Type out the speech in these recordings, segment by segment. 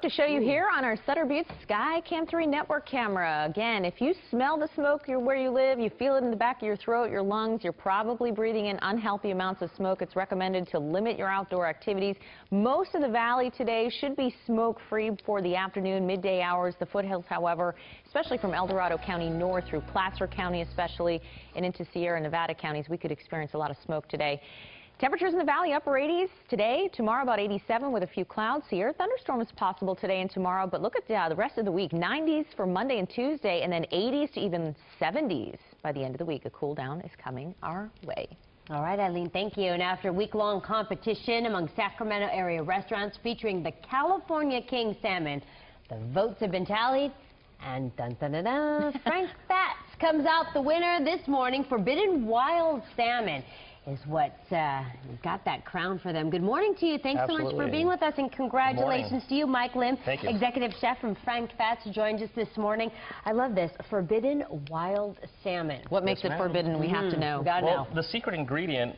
smoke to show you here on our Sutter Butte Sky Cam 3 network camera. Again, if you smell the smoke where you live, you feel it in the back of your throat, your lungs, you're probably breathing in unhealthy amounts of smoke. It's recommended to limit your outdoor activities. Most of the valley today should be smoke-free for the afternoon, midday hours. The foothills, however, especially from El Dorado County north through Placer County especially and into Sierra Nevada counties, we could experience a lot of smoke today. Temperatures in the valley upper 80s today, tomorrow about 87 with a few clouds here. Thunderstorms possible today and tomorrow, but look at uh, the rest of the week. 90s for Monday and Tuesday, and then 80s to even 70s by the end of the week. A cool down is coming our way. All right, Eileen, thank you. And after week-long competition among Sacramento area restaurants featuring the California King Salmon, the votes have been tallied. And dun dun dun dun, Frank Fats comes out the winner this morning. Forbidden Wild Salmon is what uh, got that crown for them. Good morning to you. Thanks Absolutely. so much for being with us, and congratulations to you, Mike Lim, you. executive chef from Frank Fats, who joined us this morning. I love this forbidden wild salmon. What makes Yes, it forbidden? We have to Mm, know. we gotta Well, know. the secret ingredient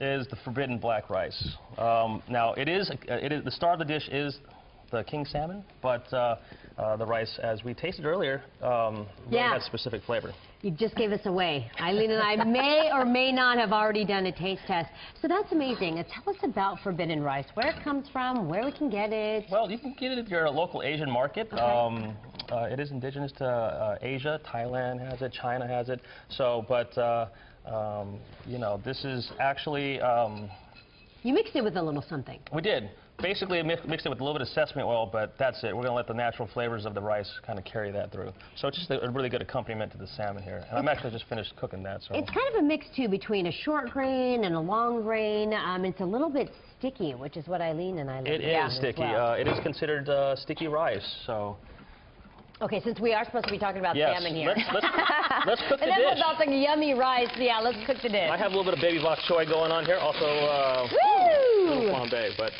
is the forbidden black rice. Um, now, it is, it is the star of the dish is the king salmon, but uh, uh, the rice, as we tasted earlier, um, really Yeah. has specific flavor. You just gave us away. Eileen and I may or may not have already done a taste test. So that's amazing. Uh, tell us about forbidden rice, where it comes from, where we can get it. Well, you can get it at your local Asian market. Okay. Um, uh, it is indigenous to uh, Asia. Thailand has it. China has it. So, but uh, um, you know, this is actually um, You mixed it with a little something. we did. Basically, mix, mixed it with a little bit of sesame oil, but that's it. We're going to let the natural flavors of the rice kind of carry that through. So it's just a, a really good accompaniment to the salmon here. And I'm actually just finished cooking that. So It's kind of a mix, too, between a short grain and a long grain. Um, it's a little bit sticky, which is what Eileen and I love. it is sticky. well. Uh, it is considered uh, sticky rice. So Okay, since we are supposed to be talking about yes, salmon here. let's, let's, let's cook the dish. and then dish. about the yummy rice. Yeah, let's cook the dish. I have a little bit of baby bok choy going on here. Also, uh, Woo! little flambe, but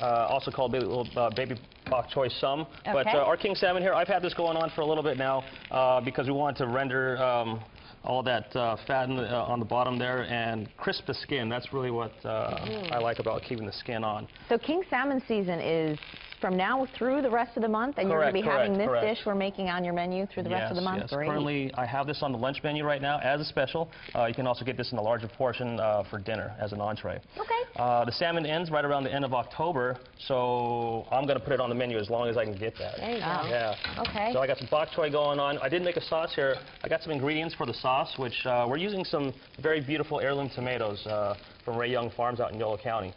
uh, also called baby, little, uh, baby bok choy some. But uh, our king salmon here, I've had this going on for a little bit now uh, because we wanted to render um, all that uh, fat in the, uh, on the bottom there and crisp the skin. That's really what uh, Mm-hmm. I like about keeping the skin on. So king salmon season is from now through the rest of the month, and you're going to Correct, be having this correct. dish we're making on your menu through the rest of the month. Yes. Great. Currently, I have this on the lunch menu right now as a special. Uh, you can also get this in a larger portion uh, for dinner as an entree. Okay. Uh, the salmon ends right around the end of October, so I'm going to put it on the menu as long as I can get that. There you go. Yeah. Okay. So I got some bok choy going on. I did make a sauce here. I got some ingredients for the sauce, which uh, we're using some very beautiful heirloom tomatoes uh, from Ray Young Farms out in Yolo County.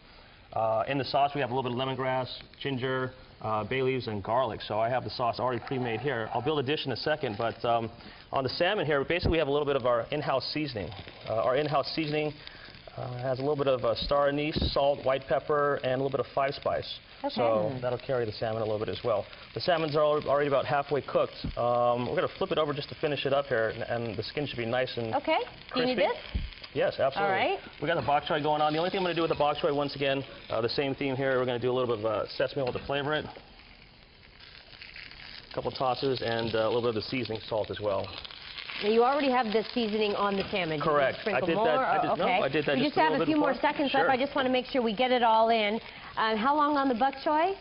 Uh, in the sauce, we have a little bit of lemongrass, ginger, uh, bay leaves, and garlic. So I have the sauce already pre-made here. I'll build a dish in a second, but um, on the salmon here, basically we have a little bit of our in-house seasoning. Uh, our in-house seasoning uh, has a little bit of uh, star anise, salt, white pepper, and a little bit of five spice. So that'll carry the salmon a little bit as well. The salmons are already about halfway cooked. Um, we're going to flip it over just to finish it up here, and, and the skin should be nice and Okay. Do you need this? Yes, absolutely. All right. We got the bok choy going on. The only thing I'm going to do with the bok choy, once again, uh, the same theme here. We're going to do a little bit of uh, sesame oil to flavor it. A couple tosses and uh, a little bit of the seasoning salt as well. Now, you already have the seasoning on the salmon. Do you Correct. Sprinkle I did more? that- I or- did- no, okay. I did that We just just have little a few more seconds Sure. left. I just want to make sure we get it all in. Um, how long on the bok choy?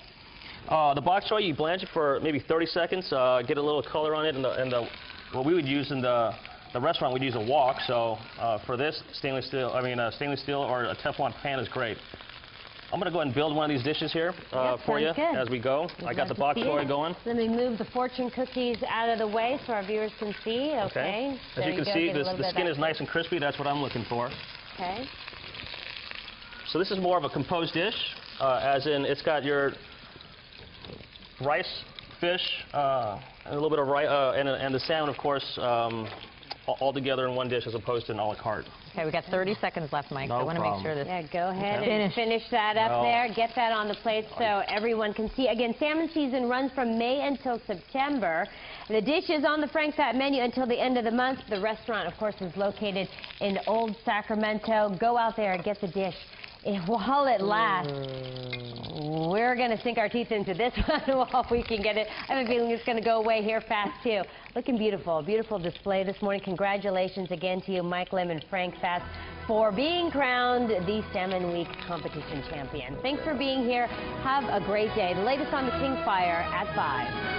Uh, the bok choy, you blanch it for maybe 30 seconds, uh, get a little color on it, and the, and the what we would use in the the restaurant, we'd use a wok. So uh, for this, stainless steel, I mean, uh, stainless steel or a Teflon pan is great. I'm going to go ahead and build one of these dishes here uh, for you good. as we go. I got the bok choy going. Let me move the fortune cookies out of the way so our viewers can see. Okay. As There you can go. see, this, the skin is nice and crispy. That's what I'm looking for. Okay. So this is more of a composed dish, uh, as in it's got your rice, fish, uh, and a little bit of rice, uh, and, and the salmon, of course, um, all, all together in one dish as opposed to an a la carte. Okay, we got 30 seconds left, Mike. No I want to make problem. sure this. Yeah, go ahead Okay. and finish that up Well- there. Get that on the plate so everyone can see. Again, salmon season runs from May until September. The dish is on the Frank Fat menu until the end of the month. The restaurant, of course, is located in Old Sacramento. Go out there and get the dish while it lasts. We're going to sink our teeth into this one while we can get it. I have a feeling it's going to go away here fast, too. Looking beautiful. Beautiful display this morning. Congratulations again to you, Mike Lim and Frank Fats. for being crowned the Salmon Week competition champion. Thanks for being here. Have a great day. The latest on the Kingfire at 5.